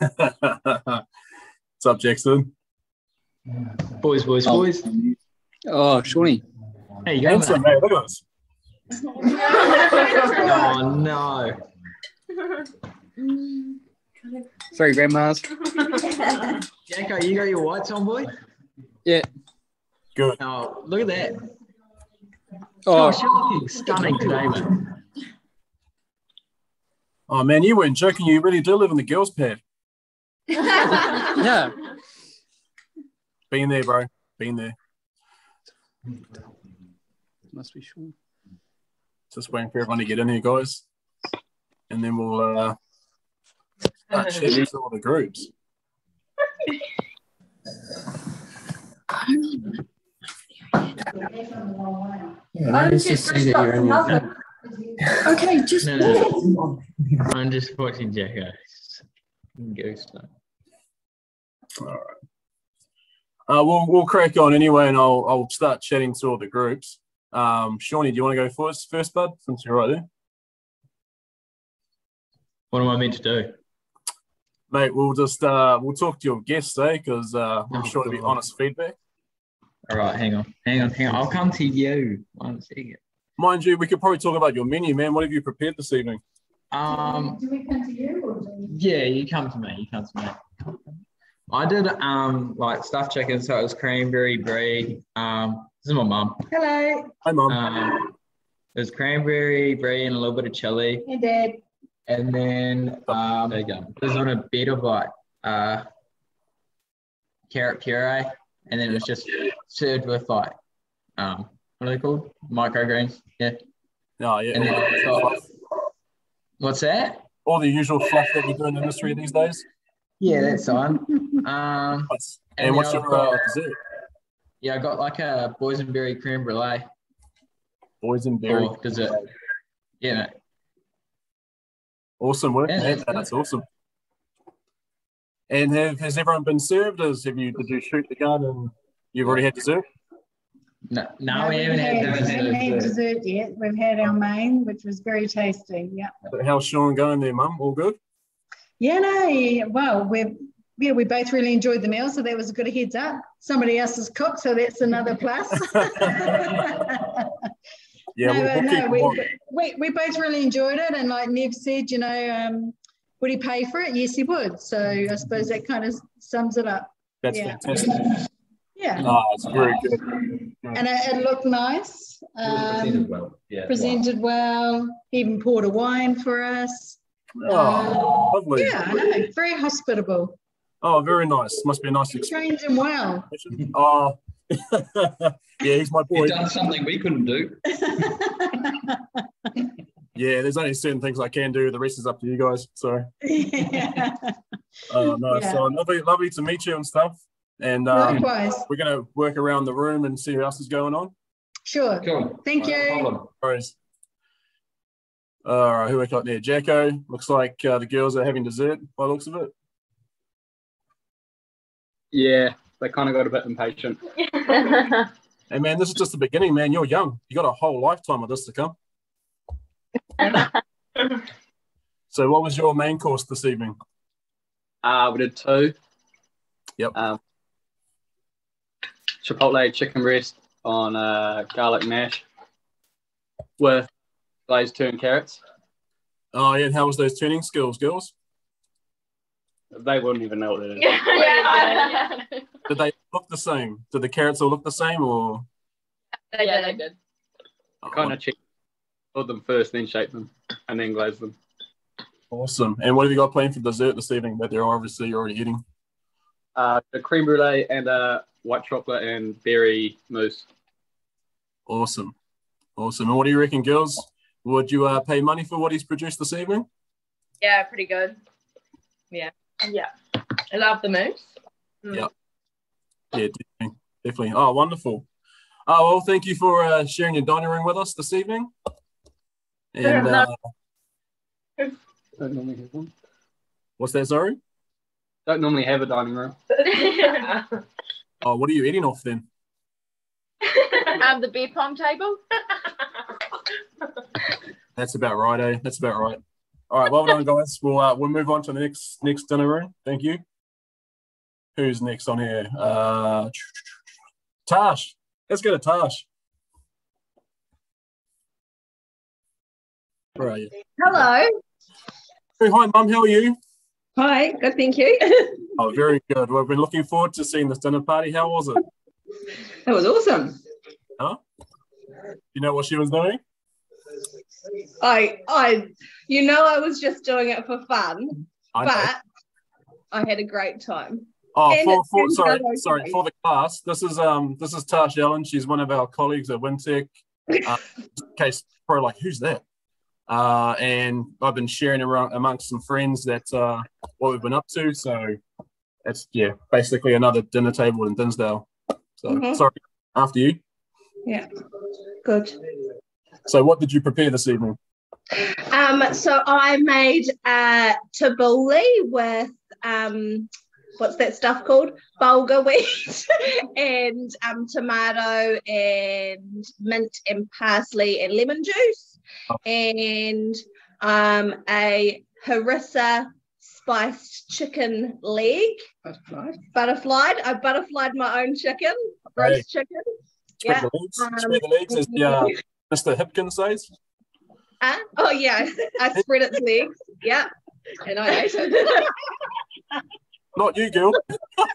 What's up, Jackson? Boys, boys, oh. boys. Oh, Shawnee. There you go, Handsome, mate. mate. Look at us. Oh, no. Sorry, grandmas. Jacko, you got your whites on, boy? Yeah. Good. Oh, look at that. Oh, Gosh, you're looking stunning today, mate. Oh man, you weren't joking. You really do live in the girls' pad. Yeah. Been there, bro. Been there. Must be sure. Just waiting for everyone to get in here, guys, and then we'll uh, start chatting to all the groups. Let's just see that you're in your. Okay, just No, no. I'm just watching Jacko. Go slow. Uh, we'll we'll crack on anyway, and I'll I'll start chatting to all the groups. Um, Shawnee, do you want to go first, first, bud? Since you're right there, What am I meant to do? mate. We'll just uh, we'll talk to your guests, eh? Because uh, I'm Oh, sure it'll be God. honest feedback. All right, hang on, hang on, hang on. I'll come to you. One second. Mind you, we could probably talk about your menu, man. What have you prepared this evening? Um, Do we come to you or do we? yeah, you come to me. You come to me. I did um like stuffed chicken, so it was cranberry brie. Um, this is my mum. Hello, Hi, mum. Um, it was cranberry brie and a little bit of chili, hey Dad. and then um, There you go. it was on a bed of like uh carrot puree, and then it was just served with like um what are they called? Microgreens. Yeah. oh, yeah. And then on top, what's that? all the usual fluff that we do in the industry these days. Yeah, that's on. Um, Nice. And And what's your uh, dessert? yeah, I got like a boysenberry creme brulee Boysenberry. for dessert. Yeah, mate. Awesome work. Yeah. man. That's awesome. And have has everyone been served? As have you did you shoot the gun and you've already had dessert? No, no, we haven't had we haven't had dessert. dessert yet. We've had our main, which was very tasty. Yeah. How's Sean going there, Mum? All good? Yeah, no, well, we yeah, we both really enjoyed the meal, so that was a good heads up. Somebody else has cooked, so that's another plus. Yeah, no, we'll, but we'll no, it we, we, we both really enjoyed it. And like Nev said, you know, um, would he pay for it? Yes, he would. So I suppose that kind of sums it up. That's yeah. fantastic. Yeah. Oh, it's very good. And it, it looked nice. Um, well. Yeah. presented well. He even poured a wine for us. Oh, lovely. Yeah, I know. Very hospitable. Oh, very nice. Must be a nice experience. Trained him well. Oh, yeah, he's my boy. You've done something we couldn't do. Yeah, there's only certain things I can do. The rest is up to you guys. Sorry. yeah. oh, no. Yeah. So lovely, lovely to meet you and stuff. And um, Likewise. we're going to work around the room and see who else is going on. Sure. Cool. Thank No you. problem. Rose. All right, who we got there? Jacko. Looks like uh, the girls are having dessert by the looks of it. Yeah, they kind of got a bit impatient. Hey, man, this is just the beginning, man. You're young. You got a whole lifetime of this to come. So, what was your main course this evening? Uh, we did two. Yep. Um, Chipotle chicken breast on uh, garlic mash with glazed turned carrots. Oh, yeah. And how was those tuning skills, girls? They wouldn't even know what that is. yeah, Did they look the same? Did the carrots all look the same, or yeah, they did. Kind of check, build them first, then shape them, and then glaze them. awesome? And what have you got planned for dessert this evening that they're obviously already eating? Uh, the creme brulee and uh, white chocolate and berry mousse. Awesome, awesome. And what do you reckon, girls? Would you uh, pay money for what he's produced this evening? Yeah, pretty good. Yeah. Yeah. I love the mousse. Yeah. Yeah, definitely. definitely. Oh, wonderful. Oh, well, thank you for uh, sharing your dining room with us this evening. And no. uh, Don't normally have one. what's that, sorry? Don't normally have a dining room. Oh, what are you eating off then? um, the beer pong table. That's about right, eh? That's about right. All right, well done, guys. We'll uh, we'll move on to the next next dinner room. Thank you. Who's next on here? Uh, Tash. Let's go to Tash. Where are you? Hello. Hey, hi, Mum. How are you? Hi. Good. Thank you. Oh, very good. Well, we've been looking forward to seeing this dinner party. How was it? that was awesome. Huh? You know what she was doing? I, I, you know, I was just doing it for fun, I but I had a great time. Oh, And for, for, sorry, okay. sorry, for the class. This is um, this is Tash Allen. She's one of our colleagues at Wintec. Uh, in case pro, like, who's that? Uh, and I've been sharing around amongst some friends that uh, what we've been up to. So it's yeah, basically another dinner table in Dinsdale. So Mhm. sorry, after you. Yeah, good. So what did you prepare this evening? Um, so I made uh, tabbouleh with um, what's that stuff called? Bulgur wheat and um, tomato and mint and parsley and lemon juice Oh. and um, a harissa spiced chicken leg. Butterfly. Butterflied. I butterflied my own chicken, Right. roast chicken. Spread Yeah. the legs. Um, Spread the legs, as the, uh, Mr. Hipkins says. Uh, oh yeah, I spread its legs. Yeah, and I ate it. Not you, girl.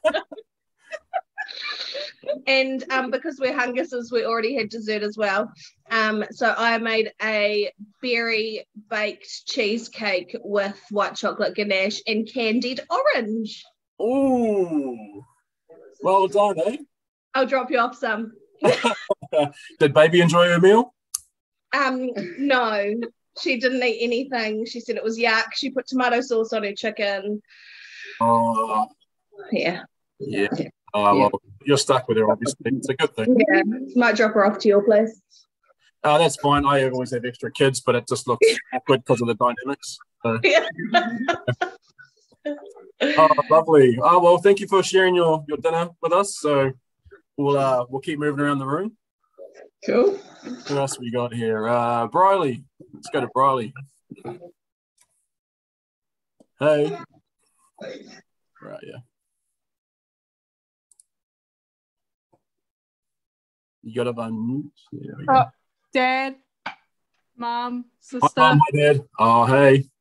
and um, because we're Hungus's, we already had dessert as well. Um, so I made a berry baked cheesecake with white chocolate ganache and candied orange. Ooh. Well done, eh? I'll drop you off some. Did baby enjoy her meal? Um, no, she didn't eat anything. She said it was yuck. She put tomato sauce on her chicken. Oh, Yeah, yeah. Oh, well, you're stuck with her, obviously. It's a good thing. yeah. Might drop her off to your place. Oh, that's fine. I always have extra kids, but it just looks awkward because of the dynamics. So. Yeah. Oh, lovely. Oh, well, thank you for sharing your, your dinner with us. So we'll uh, we'll keep moving around the room. Cool. Who else we got here? Uh, Briley. Let's go to Briley. Hey. Right, yeah. You got to unmute. There we. Oh, Dad, Mom, Hi, sister. Mum, hi, Dad. Oh, hey.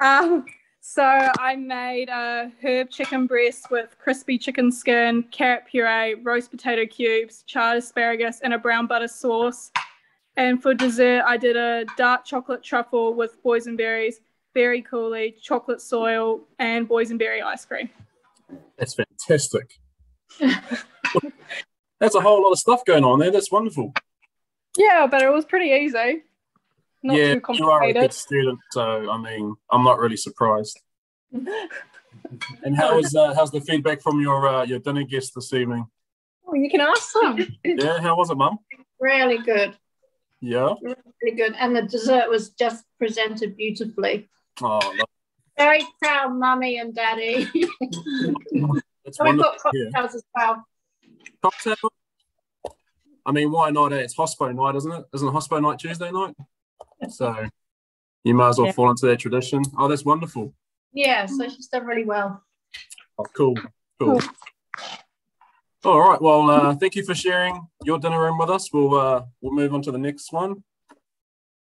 Um, so I made a herb chicken breast with crispy chicken skin, carrot puree, roast potato cubes, charred asparagus, and a brown butter sauce. And for dessert, I did a dark chocolate truffle with boysenberries, berry coulis, chocolate soil, and boysenberry ice cream. That's fantastic. That's a whole lot of stuff going on there. That's wonderful. Yeah, but it was pretty easy. Not yeah, too you are a good student, so I mean, I'm not really surprised. And how is uh, how's the feedback from your uh, your dinner guest this evening? Oh, you can ask them. Yeah, how was it, Mum? really good. Yeah. Really good. And the dessert was just presented beautifully. Oh, lo- Very proud mummy and daddy. that's So we wonderful. got Yeah. cocktails as well. Cocktail. I mean, why not? eh? It's hospo night, isn't it? Isn't it hospo night Tuesday night? So you might as well Yeah. fall into that tradition. Oh, that's wonderful. Yeah, so she's done really well. Oh, cool, cool. All right. Well, uh, thank you for sharing your dinner room with us. We'll uh, we'll move on to the next one.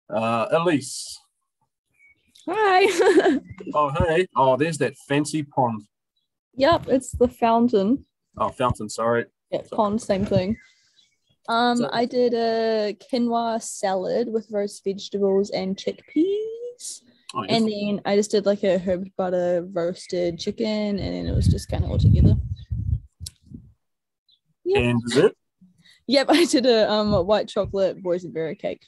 Uh, Elise. Hi. Oh, hey. Oh, there's that fancy pond. yep, it's the fountain. Oh, fountain. Sorry. Yeah, pond, same thing. Um, So- I did a quinoa salad with roast vegetables and chickpeas. Oh, yes. And then I just did like a herb butter roasted chicken, and then it was just kind of all together. Yep. And dessert. Yep, I did a um white chocolate boysenberry cake.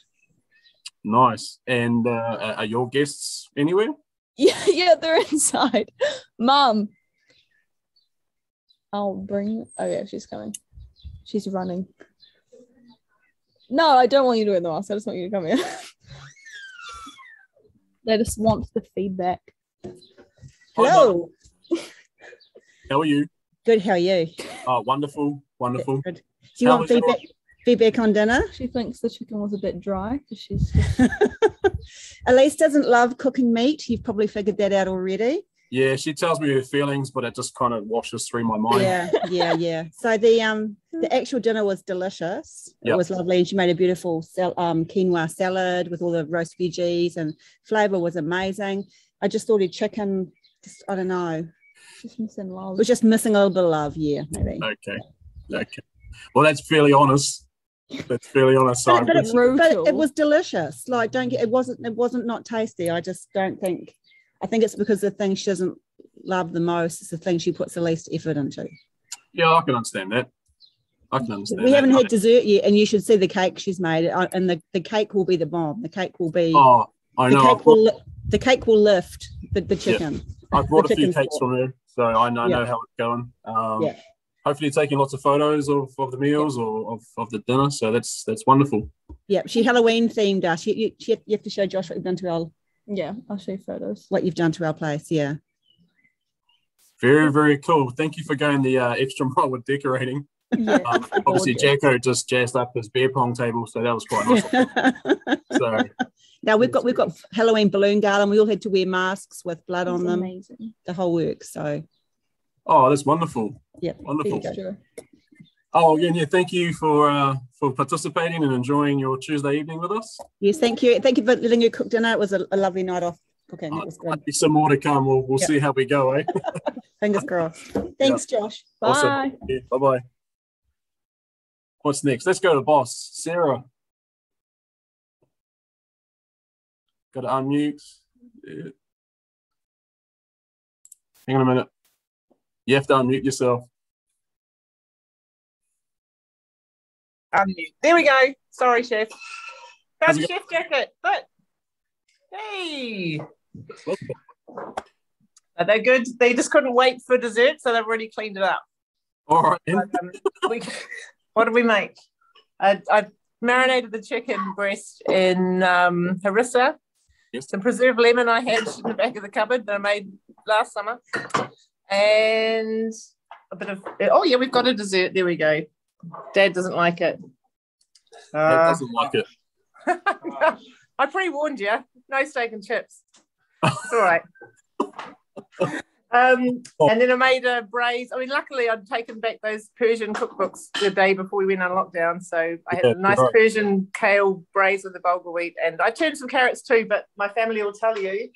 Nice. And uh, are your guests anywhere? Yeah, yeah, they're inside. Mom. I'll bring oh yeah, she's coming. She's running. No, I don't want you to wear the mask. I just want you to come in. they just want the feedback. Hello. How are you? Good. How are you? Oh, wonderful. Wonderful. Good. Do you How want was your- feedback? Feedback on dinner? She thinks the chicken was a bit dry because she's Elise doesn't love cooking meat. You've probably figured that out already. Yeah, she tells me her feelings, but it just kind of washes through my mind. Yeah, yeah, yeah. So the um the actual dinner was delicious. It was lovely, and she made a beautiful sal- um quinoa salad with all the roast veggies, and flavor was amazing. I just thought her chicken, just I don't know, Just missing love. was just missing a little bit of love. Yeah, maybe. Okay. Okay. Well, that's fairly honest. That's fairly honest. But, but, it, but it was delicious. Like, don't get it wasn't it wasn't not tasty. I just don't think. I think it's because the thing she doesn't love the most is the thing she puts the least effort into. yeah, I can understand that. I can understand. We that. haven't had dessert yet, and you should see the cake she's made. Uh, And the, the cake will be the bomb. The cake will be. Oh, I the know. I've cake will li- the cake will lift the, the chicken. I've brought the a few cakes from her, so I know, Yeah. know how it's going. Um, Yeah. Hopefully, taking lots of photos of, of the meals or of, of the dinner. So that's that's wonderful. Yeah, she Halloween themed us. You, you, you have to show Josh what you've done to our Yeah, I'll show you photos. what you've done to our place. Yeah, Very very cool. Thank you for going the uh, extra mile with decorating. Yeah, Um, obviously, gorgeous. Jacko just jazzed up his beer pong table, so that was quite nice. so now we've got we've got Halloween balloon garland. We all had to wear masks with blood on them. Amazing. The whole work. So oh, that's wonderful. yeah, Wonderful. there you go. Extra. Oh, again, yeah. Thank you for uh, for participating and enjoying your Tuesday evening with us. Yes, thank you. Thank you for letting you cook dinner. It was a, a lovely night off cooking. It was good. Might be some more to come. We'll we'll Yeah. see how we go, eh? Fingers crossed. Thanks, Josh. Bye. Awesome. Bye bye. What's next? Let's go to boss Sarah. Got to unmute. Yeah. Hang on a minute. You have to unmute yourself. Unmute. There we go. Sorry, chef. How's it chef jacket? But hey, are they good? They just couldn't wait for dessert, so they've already cleaned it up. All right. But, um, we, what did we make? I, I marinated the chicken breast in um, harissa. Yes. Some preserved lemon I had in the back of the cupboard that I made last summer, and a bit of oh yeah, we've got a dessert. There we go. Dad doesn't like it. That Uh, doesn't like it. I pre-warned you. No steak and chips. It's all right. Um, and then I made a braise. I mean, luckily I'd taken back those Persian cookbooks the day before we went on lockdown, so I had Yeah, a nice right. Persian kale braise with the bulgur wheat, and I turned some carrots too. But my family will tell you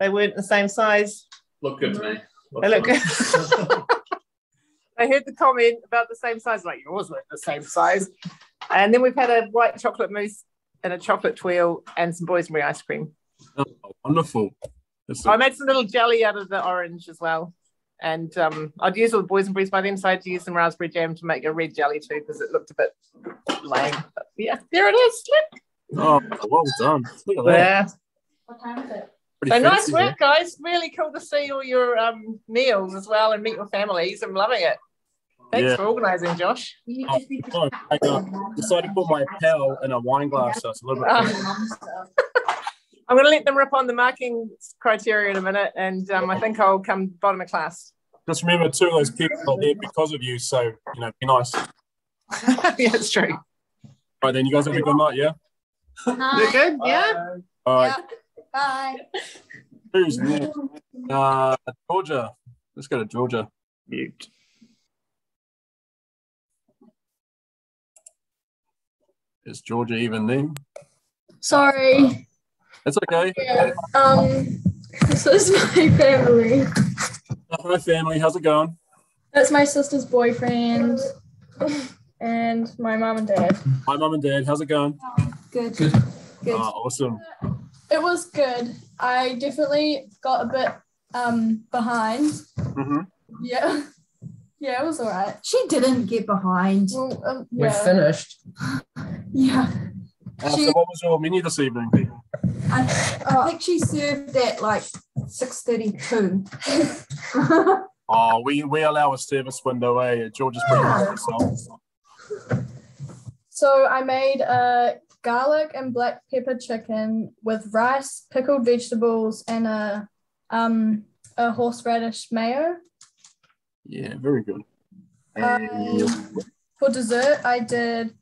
they weren't the same size. Look good to me. They look good. I heard the comment about the same size, like yours weren't the same size. And then we've had a white chocolate mousse and a chocolate twirl and some boysenberry ice cream. Oh, wonderful. That's I made some little jelly out of the orange as well. And um, I'd use all the boysenberries by then, so I had to use some raspberry jam to make a red jelly too because it looked a bit lame. But yeah, there it is. oh, well done. Look at that. Yeah. Pretty So nice fancy work, guys. Really cool to see all your um, meals as well and meet your families. I'm loving it. Thanks Yeah. for organising, Josh. there. Oh, I uh, decided to put my pal in a wine glass, so it's a little bit. Ah. I'm going to let them rip on the marking criteria in a minute, and um, I think I'll come bottom of class. Just remember, two of those people are there because of you, so you know, be nice. yeah, it's true. All right, then you guys have a good night, yeah. You're good, yeah. All right, Bye. who's next? Uh, Georgia. Let's go to Georgia. Mute. Is Georgia even then? Sorry. That's okay. Yeah. Um, this is my family. Hi, family. How's it going? That's my sister's boyfriend and my mom and dad. Hi, mom and dad. How's it going? Good. Good. Ah, awesome. It was good. I definitely got a bit um behind. hmm Yeah. Yeah, it was all right. She didn't get behind. Well, um, We're finished. Yeah. Uh, She- so, what was your menu this evening? I, I think she served at like six thirty-two. Oh, we we allow a service window, eh? Georgia's pretty nice herself. So I made a garlic and black pepper chicken with rice, pickled vegetables, and a um a horseradish mayo. Yeah, very good. Um, for dessert, I did